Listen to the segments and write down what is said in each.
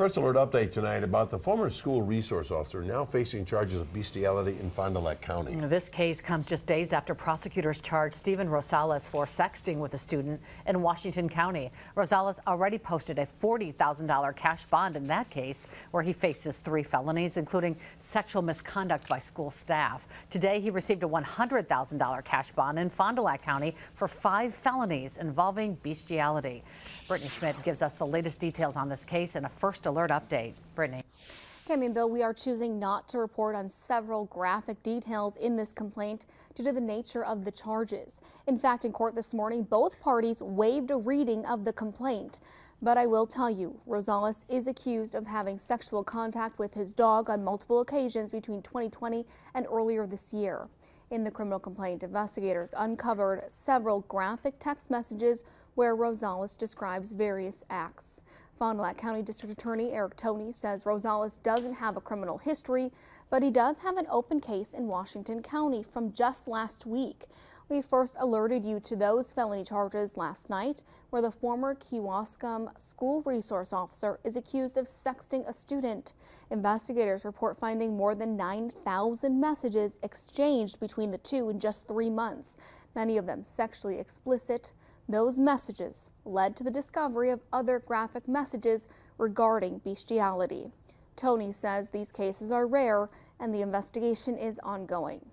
First alert update tonight about the former school resource officer now facing charges of bestiality in Fond du Lac County. This case comes just days after prosecutors charged Stephen Rosales for sexting with a student in Washington County. Rosales already posted a $40,000 cash bond in that case, where he faces three felonies, including sexual misconduct by school staff. Today, he received a $100,000 cash bond in Fond du Lac County for five felonies involving bestiality. Brittany Schmidt gives us the latest details on this case in a first alert update. Brittany. Cami and Bill, we are choosing not to report on several graphic details in this complaint due to the nature of the charges. In fact, in court this morning, both parties waived a reading of the complaint. But I will tell you, Rosales is accused of having sexual contact with his dog on multiple occasions between 2020 and earlier this year. In the criminal complaint, investigators uncovered several graphic text messages where Rosales describes various acts. Fond du Lac County District Attorney Eric Toney says Rosales doesn't have a criminal history, but he does have an open case in Washington County from just last week. We first alerted you to those felony charges last night, where the former Kewaskum school resource officer is accused of sexting a student. Investigators report finding more than 9,000 messages exchanged between the two in just three months, many of them sexually explicit. Those messages led to the discovery of other graphic messages regarding bestiality. Toney says these cases are rare and the investigation is ongoing.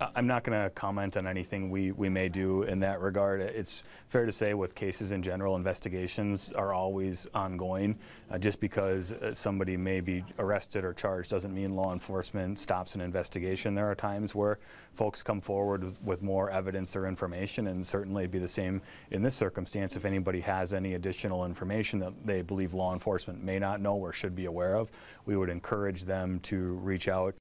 I'm not going to comment on anything we, we may do in that regard. It's fair to say with cases in general, investigations are always ongoing. Uh, just because uh, somebody may be arrested or charged doesn't mean law enforcement stops an investigation. There are times where folks come forward with, with more evidence or information and certainly it'd be the same in this circumstance if anybody has any additional information that they believe law enforcement may not know or should be aware of. We would encourage them to reach out.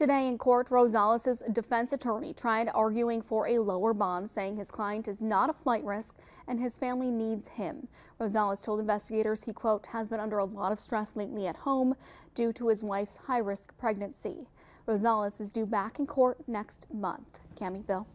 Today in court, Rosales' defense attorney tried arguing for a lower bond, saying his client is not a flight risk and his family needs him. Rosales told investigators he, quote, has been under a lot of stress lately at home due to his wife's high-risk pregnancy. Rosales is due back in court next month. Cami Bill.